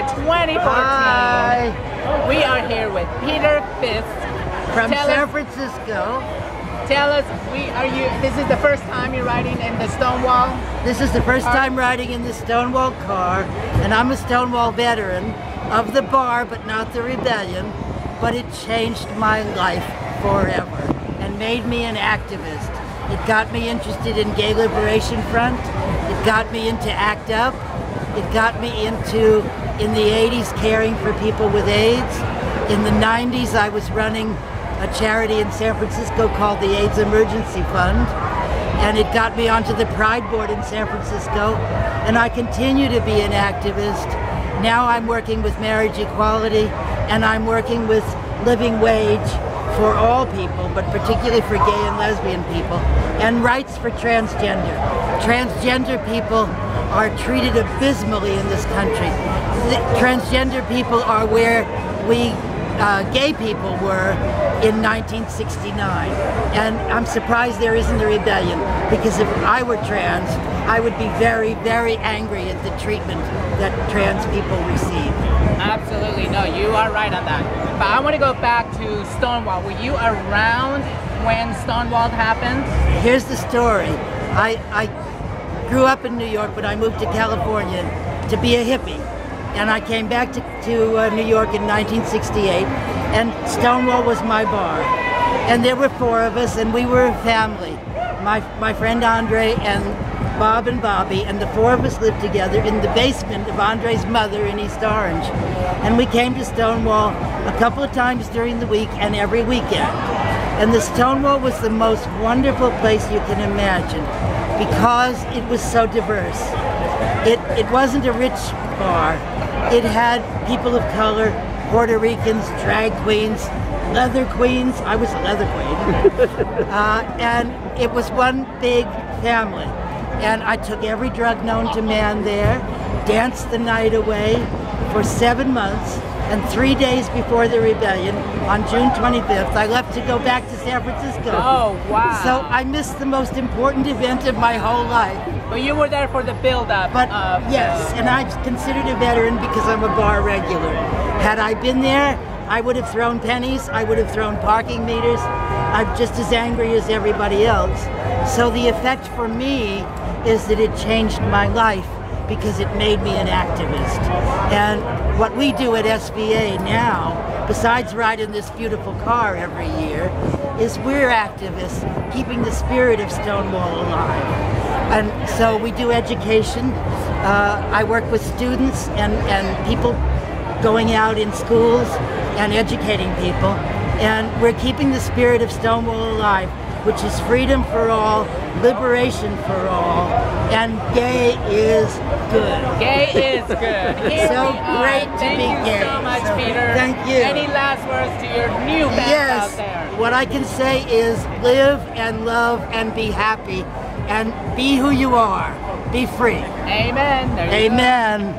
Pride 2014. Hi. We are here with Peter Fist from tell San us, Francisco. Tell us, we are you? This is the first time you're riding in the Stonewall. This is the first time riding in the Stonewall car, and I'm a Stonewall veteran of the bar, but not the rebellion. But it changed my life forever and made me an activist. It got me interested in Gay Liberation Front. It got me into ACT UP. It got me into, in the 80s, caring for people with AIDS. In the 90s, I was running a charity in San Francisco called the AIDS Emergency Fund. And it got me onto the Pride Board in San Francisco. And I continue to be an activist. Now I'm working with marriage equality and I'm working with living wage for all people, but particularly for gay and lesbian people, and rights for transgender. Transgender people are treated abysmally in this country. The transgender people are where we uh, gay people were in 1969. And I'm surprised there isn't a rebellion because if I were trans, I would be very, very angry at the treatment that trans people receive. Absolutely, no, you are right on that. But I want to go back to Stonewall. Were you around when Stonewall happened? Here's the story. I, I grew up in New York, but I moved to California to be a hippie. And I came back to, to uh, New York in 1968, and Stonewall was my bar. And there were four of us, and we were a family. My, my friend Andre and Bob and Bobby, and the four of us lived together in the basement of Andre's mother in East Orange. And we came to Stonewall a couple of times during the week and every weekend. And the Stonewall was the most wonderful place you can imagine because it was so diverse. It, it wasn't a rich bar. It had people of color, Puerto Ricans, drag queens, leather queens. I was a leather queen. uh, and it was one big family. And I took every drug known to man there, danced the night away for seven months, and three days before the rebellion, on June 25th, I left to go back to San Francisco. Oh, wow. So I missed the most important event of my whole life. But you were there for the build-up. But yes, and I'm considered a veteran because I'm a bar regular. Had I been there, I would have thrown pennies, I would have thrown parking meters. I'm just as angry as everybody else. So the effect for me is that it changed my life because it made me an activist. And what we do at SVA now, besides riding this beautiful car every year, is we're activists, keeping the spirit of Stonewall alive. And so we do education. Uh, I work with students and, and people going out in schools and educating people. And we're keeping the spirit of Stonewall alive, which is freedom for all, liberation for all, and gay is good. Gay is good. So great to thank be you so much, So, Peter. Thank you. Any last words to your new fans yes, out there? what I can say is live and love and be happy and be who you are. Be free. Amen. You go. Amen.